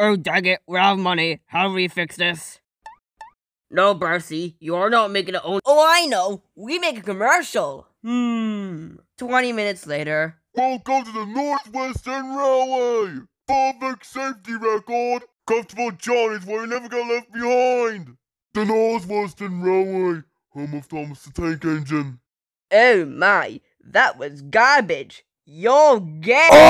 Oh, dang it, we're out of money. How do we fix this? No, Percy, you are not making it own. Oh, I know. We make a commercial. Hmm. 20 minutes later. Welcome to the Northwestern Railway! Perfect safety record! Comfortable journeys where you never get left behind! The Northwestern Railway, home of Thomas the Tank Engine. Oh my, that was garbage. You're gay.